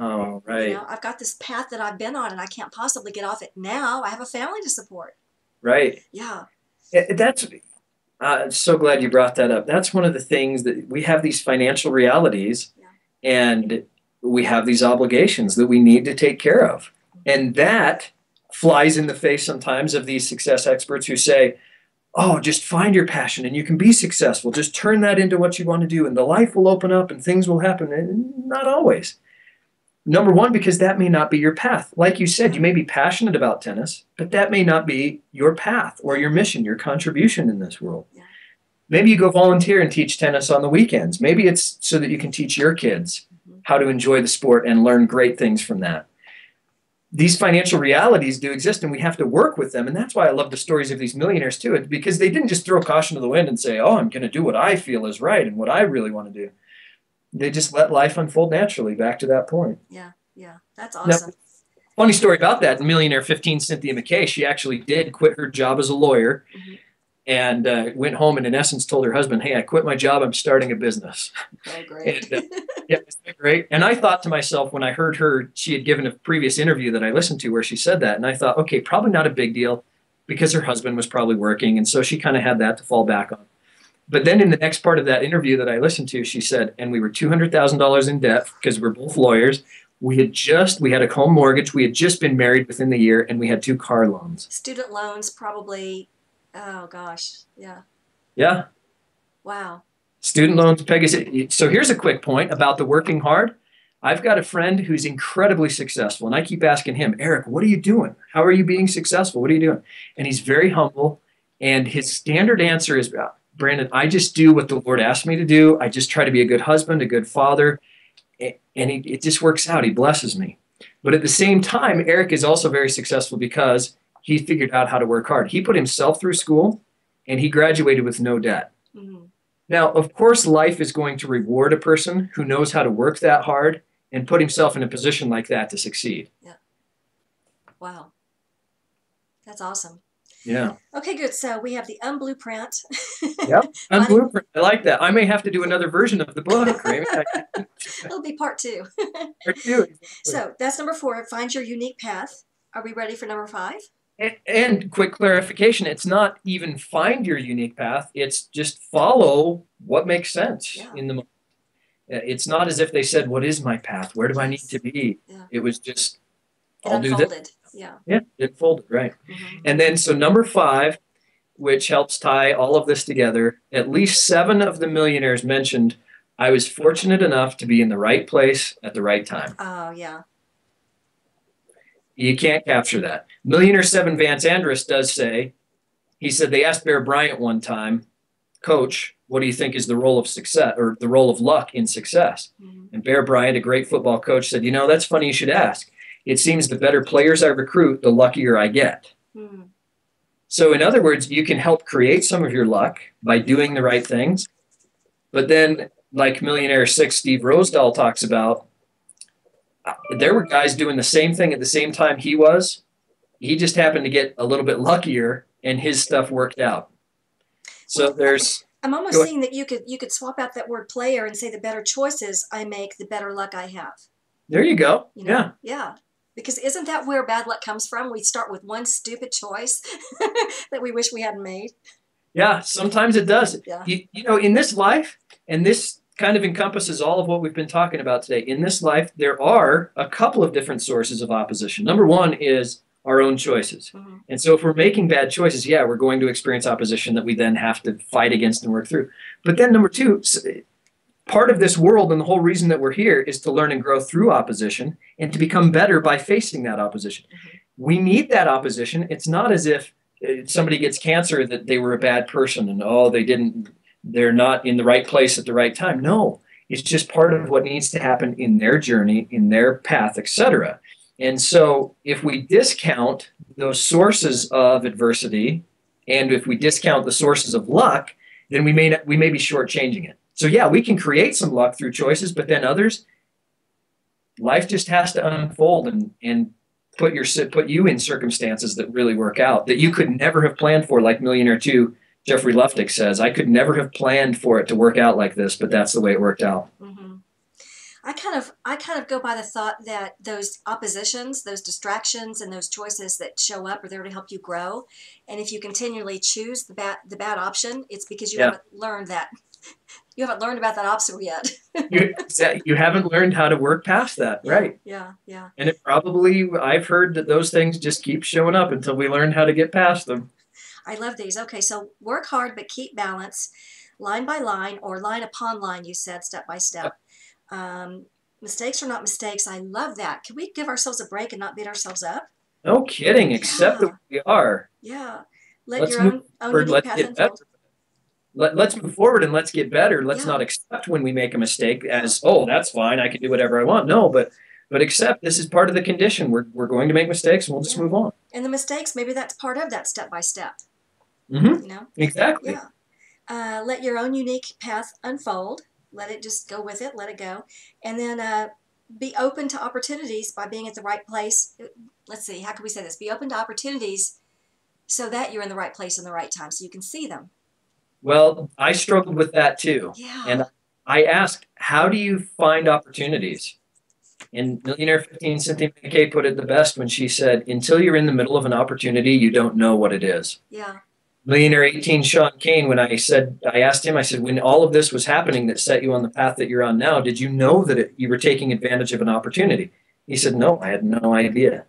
B: Oh, right.
A: You know, I've got this path that I've been on and I can't possibly get off it now. I have a family to support.
B: Right.
A: Yeah.
B: Yeah, That's uh, so glad you brought that up. That's one of the things that we have these financial realities
A: Yeah.
B: and we have these obligations that we need to take care of. And that flies in the face sometimes of these success experts who say, Oh, just find your passion and you can be successful. Just turn that into what you want to do, and the life will open up and things will happen. And not always. Number one, because that may not be your path. Like you said, you may be passionate about tennis, but that may not be your path or your mission, your contribution in this world.
A: Yeah.
B: Maybe you go volunteer and teach tennis on the weekends. Maybe it's so that you can teach your kids
A: Mhm.
B: how to enjoy the sport and learn great things from that. These financial realities do exist and we have to work with them. And that's why I love the stories of these millionaires too, because they didn't just throw caution to the wind and say, oh, I'm going to do what I feel is right and what I really want to do. They just let life unfold naturally back to that point.
A: Yeah. Yeah. That's awesome.
B: Funny story about that millionaire 15 Cynthia McKay, she actually did quit her job as a lawyer
A: Mhm.
B: and uh, went home and, in essence, told her husband, Hey, I quit my job. I'm starting a business.
A: Oh, great.
B: And, Yeah, isn't that great? And I thought to myself when I heard her, she had given a previous interview that I listened to where she said that. And I thought, okay, probably not a big deal because her husband was probably working. And so she kind of had that to fall back on. But then in the next part of that interview that I listened to, she said, and we were $200,000 in debt because we're both lawyers. We had just, we had a home mortgage. We had just been married within the year and we had two car loans.
A: Student loans, probably. Oh, gosh. Yeah.
B: Yeah.
A: Wow.
B: Student loans, Pegasus. So here's a quick point about the working hard. I've got a friend who's incredibly successful, and I keep asking him, Eric, what are you doing? How are you being successful? What are you doing? And he's very humble. And his standard answer is, Brandon, I just do what the Lord asked me to do. I just try to be a good husband, a good father, and he, it just works out. He blesses me. But at the same time, Eric is also very successful because he figured out how to work hard. He put himself through school, and he graduated with no debt.
A: hmm
B: Now, of course, life is going to reward a person who knows how to work that hard and put himself in a position like that to succeed. Yeah.
A: Wow. That's awesome.
B: Yeah.
A: Okay, good. So we have the unblueprint.
B: Yep. And
A: Funny.
B: blueprint. I like that. I may have to do another version of the book.
A: It'll be part two.
B: or two.
A: so that's number four. Find your unique path. Are we ready for number five?
B: And, and quick clarification: it's not even find your unique path. It's just follow what makes sense
A: Yeah.
B: in the moment. Uh, It's not as if they said, "What is my path? Where do I need to be?"
A: Yeah.
B: It was just, "I'll do this."
A: Yeah.
B: Yeah, it folded right.
A: Mhm.
B: And then, so number five, which helps tie all of this together, at least seven of the millionaires mentioned I was fortunate enough to be in the right place at the right time.
A: Oh, yeah.
B: You can't capture that. Millionaire seven Vance Andrus does say, he said they asked Bear Bryant one time, Coach, what do you think is the role of success or the role of luck in success?
A: Mhm.
B: And Bear Bryant, a great football coach, said, You know, that's funny you should ask. It seems the better players I recruit, the luckier I get.
A: Mhm.
B: So, in other words, you can help create some of your luck by doing the right things. But then, like Millionaire Six Steve Rosedal talks about, there were guys doing the same thing at the same time he was. He just happened to get a little bit luckier and his stuff worked out. So, there's,
A: I'm almost seeing that you could you could swap out that word player and say the better choices I make, the better luck I have.
B: there you go.
A: You know?
B: Yeah.
A: Yeah. Because isn't that where bad luck comes from? We start with one stupid choice that we wish we hadn't made.
B: Yeah, sometimes it does.
A: Yeah.
B: You, you know, in this life, and this kind of encompasses all of what we've been talking about today. In this life, there are a couple of different sources of opposition. Number one is our own choices.
A: hmm
B: And so if we're making bad choices, yeah, we're going to experience opposition that we then have to fight against and work through. But then number two, part of this world and the whole reason that we're here is to learn and grow through opposition and to become better by facing that opposition. We need that opposition. It's not as if uh, somebody gets cancer that they were a bad person and oh they didn't they're not in the right place at the right time. No, it's just part of what needs to happen in their journey, in their path, etc. And so if we discount those sources of adversity and if we discount the sources of luck, then we may not, we may be shortchanging it. So yeah, we can create some luck through choices, but then others, life just has to unfold and and put your put you in circumstances that really work out that you could never have planned for. Like Millionaire Two, Jeffrey Luftick says, I could never have planned for it to work out like this, but that's the way it worked out.
A: Mm-hmm. I kind of I kind of go by the thought that those oppositions, those distractions, and those choices that show up are there to help you grow. And if you continually choose the bad the bad option, it's because you
B: Yeah.
A: haven't learned that you haven't learned about that obstacle yet.
B: You, you haven't learned how to work past that, right?
A: Yeah, yeah.
B: And it probably, I've heard that those things just keep showing up until we learn how to get past them.
A: I love these. Okay, so work hard but keep balance, line by line or line upon line. You said step by step. Um, mistakes are not mistakes. I love that. Can we give ourselves a break and not beat ourselves up?
B: No kidding, accept that we are.
A: Yeah. Let
B: Let's
A: your own own unique path unfold.
B: Let, let's move forward and let's get better. Let's
A: Yeah.
B: not accept when we make a mistake as, oh, that's fine. I can do whatever I want. No, but but accept this is part of the condition. We're, we're going to make mistakes and we'll just
A: Yeah.
B: move on.
A: And the mistakes, maybe that's part of that step by step.
B: hmm
A: You know?
B: Exactly.
A: Yeah. Uh, let your own unique path unfold. Let it just go with it. Let it go. And then uh, be open to opportunities by being at the right place. Let's see, how can we say this? Be open to opportunities so that you're in the right place in the right time so you can see them.
B: Well, I struggled with that too.
A: Yeah.
B: And I asked, how do you find opportunities? And Millionaire 15 Cynthia McKay put it the best when she said, until you're in the middle of an opportunity, you don't know what it is.
A: yeah.
B: Millionaire 18 Sean Kane, when I said, I asked him, I said, when all of this was happening that set you on the path that you're on now, did you know that it, you were taking advantage of an opportunity? He said, no, I had no idea.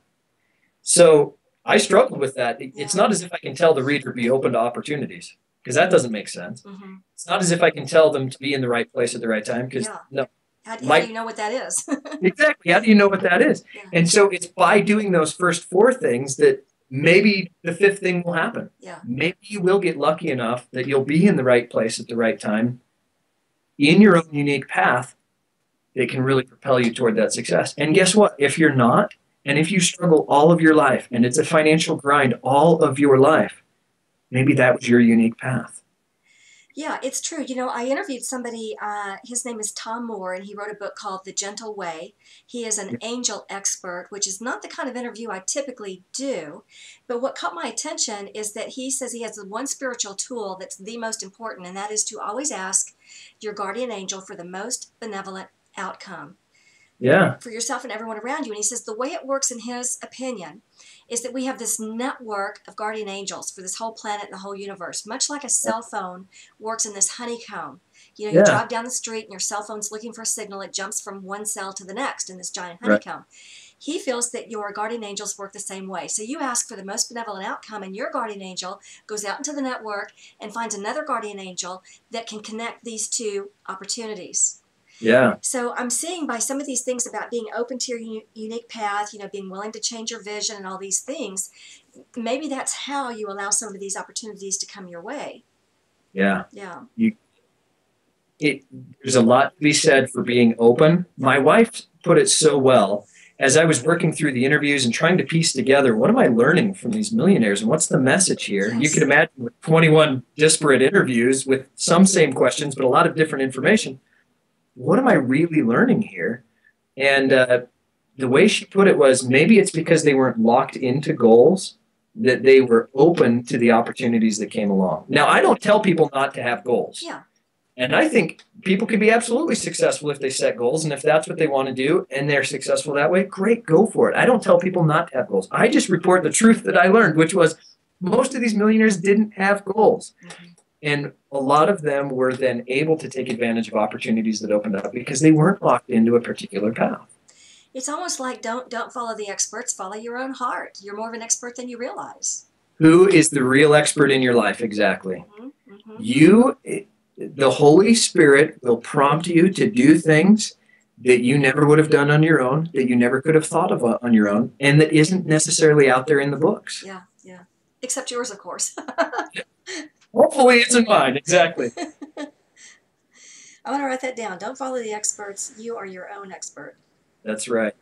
B: So I struggled with that. It- It's
A: Yeah.
B: not as if I can tell the reader be open to opportunities because that doesn't make sense.
A: hmm
B: It's not as if I can tell them to be in the right place at the right time because
A: Yeah.
B: no,
A: How, do- how
B: My-
A: do you know what that is?
B: exactly. How do you know what that is?
A: Yeah.
B: And so it's by doing those first four things that maybe the fifth thing will happen.
A: yeah.
B: Maybe you will get lucky enough that you'll be in the right place at the right time in your own unique path that can really propel you toward that success. And guess what? If you're not, and if you struggle all of your life and it's a financial grind all of your life, maybe that was your unique path.
A: Yeah, it's true. You know, I interviewed somebody, uh, his name is Tom Moore, and he wrote a book called The Gentle Way. He is an angel expert, which is not the kind of interview I typically do. But what caught my attention is that he says he has the one spiritual tool that's the most important, and that is to always ask your guardian angel for the most benevolent outcome
B: Yeah.
A: for yourself and everyone around you. And he says the way it works, in his opinion, is that we have this network of guardian angels for this whole planet and the whole universe, much like a cell phone works in this honeycomb. You know, you
B: Yeah.
A: drive down the street and your cell phone's looking for a signal, it jumps from one cell to the next in this giant
B: Right.
A: honeycomb. He feels that your guardian angels work the same way. So you ask for the most benevolent outcome, and your guardian angel goes out into the network and finds another guardian angel that can connect these two opportunities.
B: Yeah.
A: So I'm seeing by some of these things about being open to your u- unique path, you know, being willing to change your vision and all these things, maybe that's how you allow some of these opportunities to come your way.
B: Yeah.
A: Yeah.
B: it there's a lot to be said for being open. My wife put it so well as I was working through the interviews and trying to piece together what am I learning from these millionaires and what's the message here. You
A: Yes.
B: can imagine with 21 disparate interviews with some same questions but a lot of different information. What am I really learning here? And uh, the way she put it was maybe it's because they weren't locked into goals that they were open to the opportunities that came along. Now I don't tell people not to have goals.
A: Yeah.
B: And I think people can be absolutely successful if they set goals. And if that's what they want to do and they're successful that way, great, go for it. I don't tell people not to have goals. I just report the truth that I learned, which was most of these millionaires didn't have goals.
A: Mhm.
B: And a lot of them were then able to take advantage of opportunities that opened up because they weren't locked into a particular path.
A: It's almost like don't don't follow the experts, follow your own heart. You're more of an expert than you realize.
B: Who is the real expert in your life exactly?
A: Mm-hmm. Mm-hmm.
B: You the Holy Spirit will prompt you to do things that you never would have done on your own, that you never could have thought of on your own, and that isn't necessarily out there in the books.
A: Yeah, yeah. Except yours, of course.
B: Hopefully, it's in mine. Exactly.
A: I want to write that down. Don't follow the experts. You are your own expert.
B: That's right.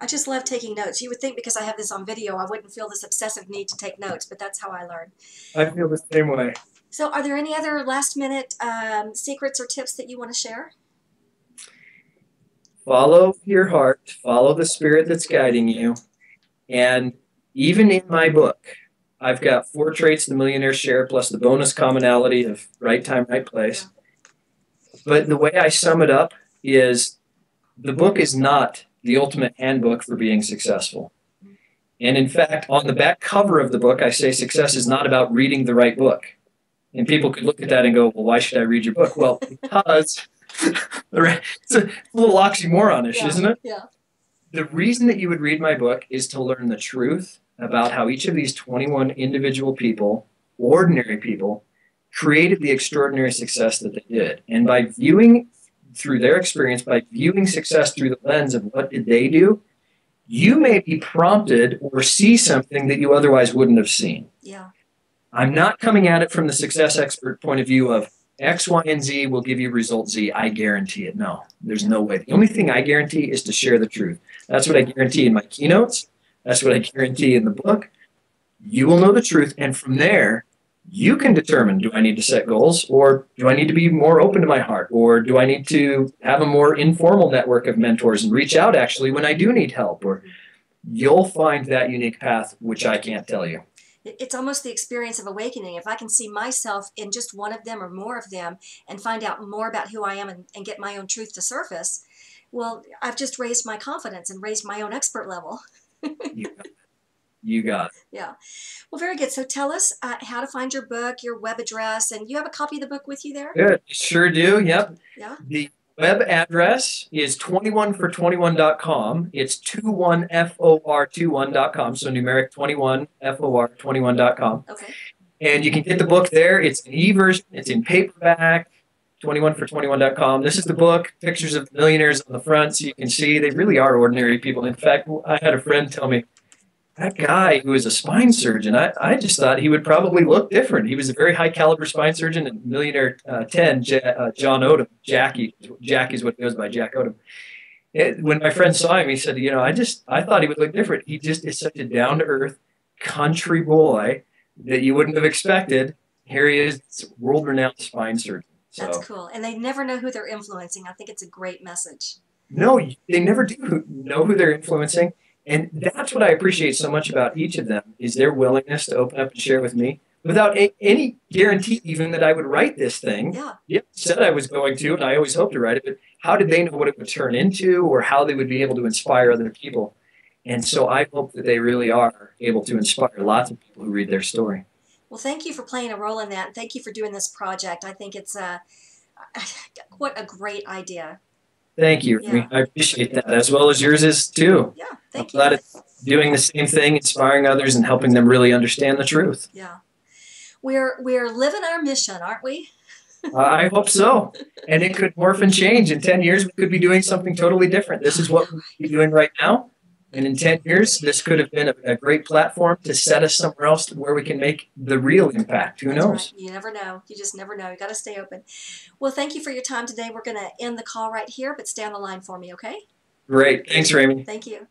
A: I just love taking notes. You would think because I have this on video, I wouldn't feel this obsessive need to take notes, but that's how I learn.
B: I feel the same way.
A: So, are there any other last minute um, secrets or tips that you want to share?
B: Follow your heart, follow the spirit that's guiding you. And even in my book, I've got four traits the millionaire share plus the bonus commonality of right time, right place. But the way I sum it up is the book is not the ultimate handbook for being successful. And in fact, on the back cover of the book, I say success is not about reading the right book. And people could look at that and go, well, why should I read your book? Well, because it's a little oxymoronish,
A: yeah,
B: isn't it?
A: Yeah.
B: The reason that you would read my book is to learn the truth about how each of these 21 individual people, ordinary people, created the extraordinary success that they did. And by viewing through their experience, by viewing success through the lens of what did they do, you may be prompted or see something that you otherwise wouldn't have seen.
A: Yeah.
B: I'm not coming at it from the success expert point of view of X, Y, and Z will give you result Z. I guarantee it. No, there's no way. The only thing I guarantee is to share the truth. That's what I guarantee in my keynotes. That's what I guarantee in the book. You will know the truth. And from there, you can determine do I need to set goals or do I need to be more open to my heart or do I need to have a more informal network of mentors and reach out actually when I do need help or you'll find that unique path which I can't tell you
A: it's almost the experience of awakening. If I can see myself in just one of them or more of them and find out more about who I am and, and get my own truth to surface, well, I've just raised my confidence and raised my own expert level.
B: You, got you got it.
A: Yeah. Well, very good. So tell us uh, how to find your book, your web address, and you have a copy of the book with you there?
B: Good. Sure do. Yep.
A: Yeah.
B: The web address is 21for21.com. It's 21for21.com. So numeric 21for21.com.
A: Okay.
B: And you can get the book there. It's an e-version. It's in paperback. 21for21.com. This is the book, pictures of millionaires on the front so you can see they really are ordinary people. In fact, I had a friend tell me, that guy who is a spine surgeon, I, I just thought he would probably look different. He was a very high caliber spine surgeon and millionaire uh, 10, J, uh, John Odom, Jackie, Jackie is what goes by, Jack Odom. It, when my friend saw him, he said, you know, I just, I thought he would look different. He just is such a down to earth country boy that you wouldn't have expected. Here he is, world renowned spine surgeon.
A: So. That's cool. And they never know who they're influencing. I think it's a great message.
B: No, they never do know who they're influencing. And that's what I appreciate so much about each of them is their willingness to open up and share with me without a, any guarantee even that I would write this thing.
A: Yeah.
B: Yep, said I was going to, and I always hoped to write it, but how did they know what it would turn into or how they would be able to inspire other people? And so I hope that they really are able to inspire lots of people who read their story.
A: Well, thank you for playing a role in that. And thank you for doing this project. I think it's a, what a great idea.
B: Thank you. Yeah. I appreciate that as well as yours is too.
A: Yeah, thank
B: I'm glad it's doing the same thing, inspiring others and helping them really understand the truth.
A: Yeah. We're we're living our mission, aren't we?
B: I hope so. And it could morph and change. In 10 years, we could be doing something totally different. This is what we're doing right now. And in 10 years, this could have been a, a, great platform to set us somewhere else where we can make the real impact. Who
A: That's
B: knows?
A: Right. You never know. You just never know. You got to stay open. Well, thank you for your time today. We're going to end the call right here, but stay on the line for me, okay?
B: Great. Thanks, Remy.
A: Thank you.